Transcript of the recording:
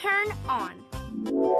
Turn on.